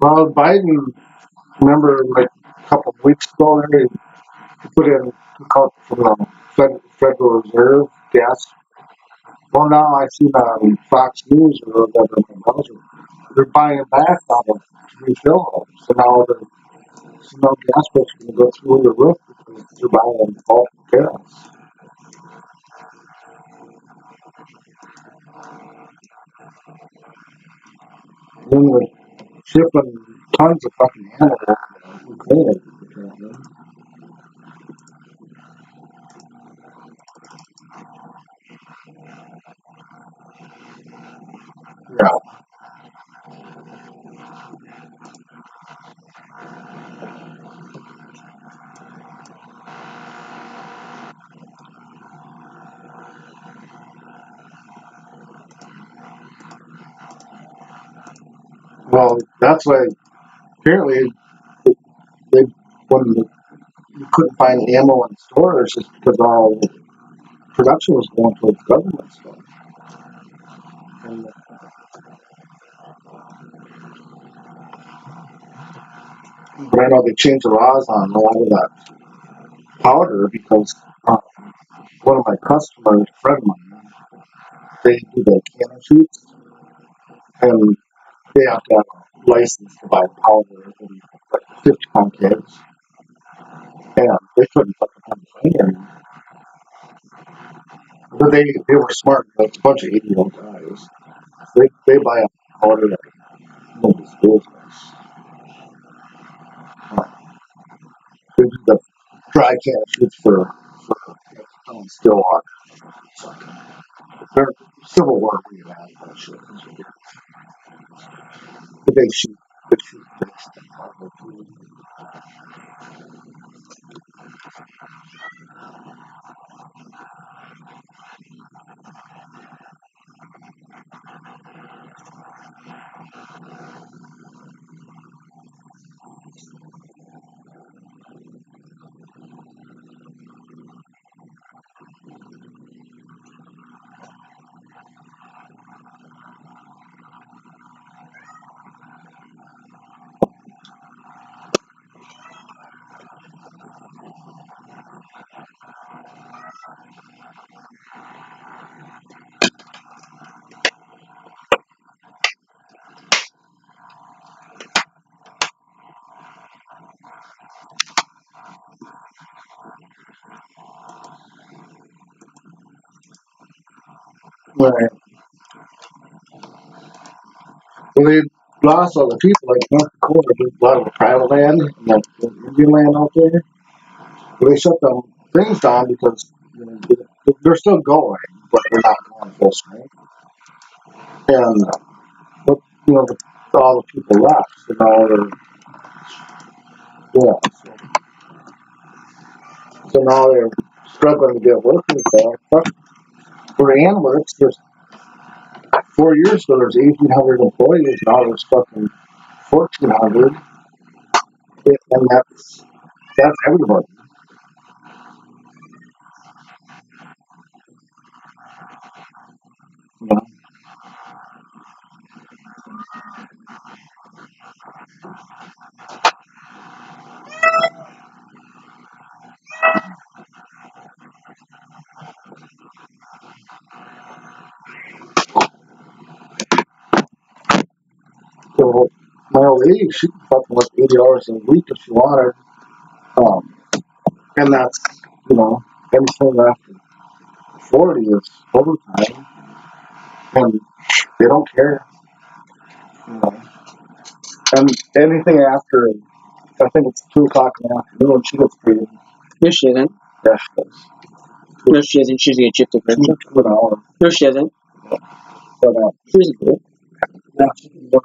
Well, Biden, remember like a couple of weeks ago, he put in call from um, the Fed, Federal Reserve gas. Well, now I see on Fox News or whatever my browser, they're buying back on the refill hubs. So now the so now gas prices to go through the roof because they're buying bulk gas. Then they're shipping tons of fucking over to Ukraine. Yeah. Well, that's why apparently they couldn't find ammo in stores just because all production was going towards government stuff. And, but I know they changed the laws on a lot of that powder because uh, one of my customers, a friend of mine, they do the cannon shoots and they have to have a license to buy powder and like 50 pound kegs. And they couldn't fucking find any. But they, they were smart, like a bunch of 80 year old guys. They, they buy a powder that nobody's business. They do the dry can shoots for, for still on. They're Civil War reenact that shit. But they shoot, they Right. Well, they lost all the people, like North Dakota, a lot of the private land, and the, Indian land out there. But they shut them things down because you know, they- they're still going, but they're not going full strength. And but you know, the, all the people left, so now they're yeah. So, so now they're struggling to get workers back. For Anworks, there's four years ago there's 1,800 employees. Now there's fucking 1,400, and that's that's everybody. So she could fucking work 80 hours a week if she wanted. Um, and that's, you know, anything after 40 is overtime. And they don't care, you know. And anything after, I think it's 2 o'clock in the afternoon, she gets paid. No, she isn't. Yeah, she does. No, she isn't. She's gonna chip the Two, Christian. two an hour. No, she isn't. But, uh, She isn't good. now she can work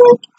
people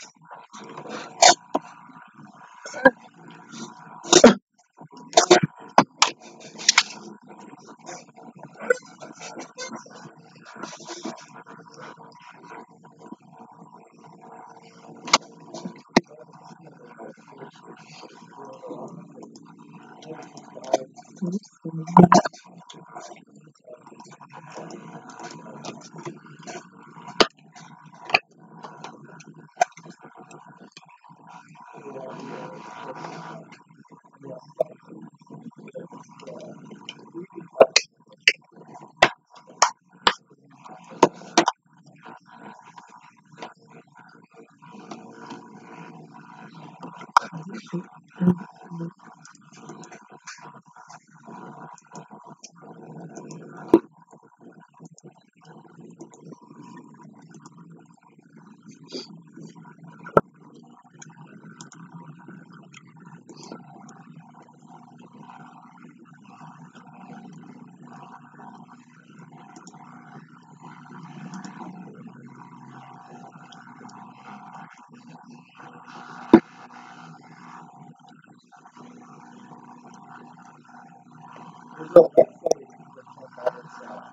there's no one thing that can by itself.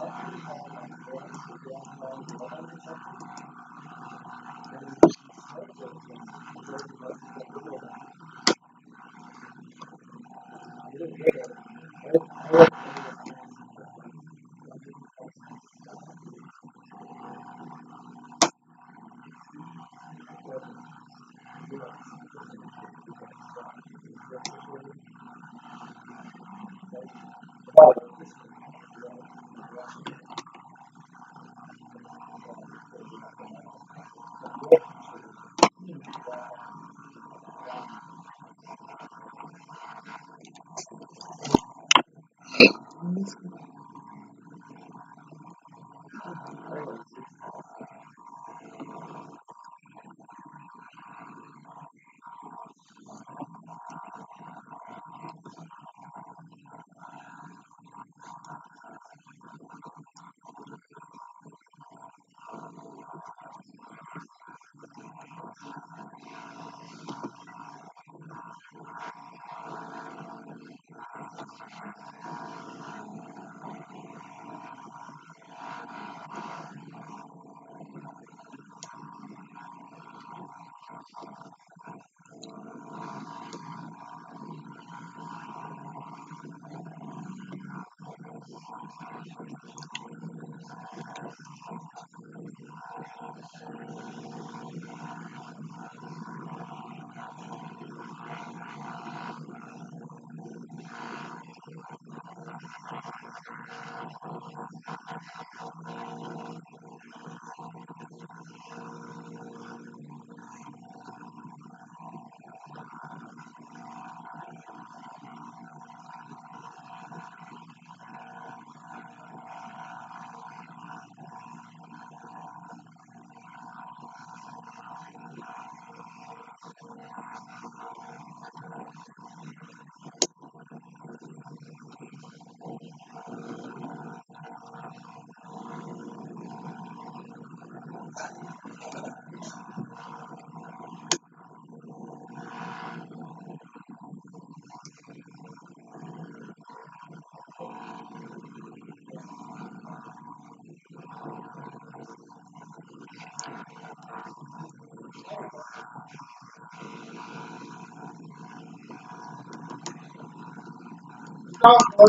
Every moment, going to one moment, 100% Uh,